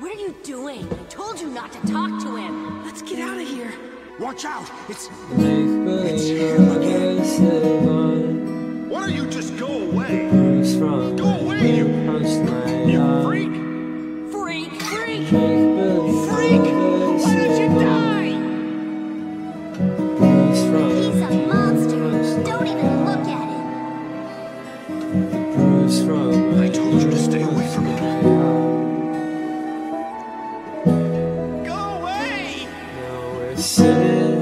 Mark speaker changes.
Speaker 1: What are you doing? I told you not to talk to him.
Speaker 2: Let's get out of here.
Speaker 3: Watch out! It's...
Speaker 4: It's him again.
Speaker 3: Why don't you just go away? Go away, you... You freak! Freak! Freak! said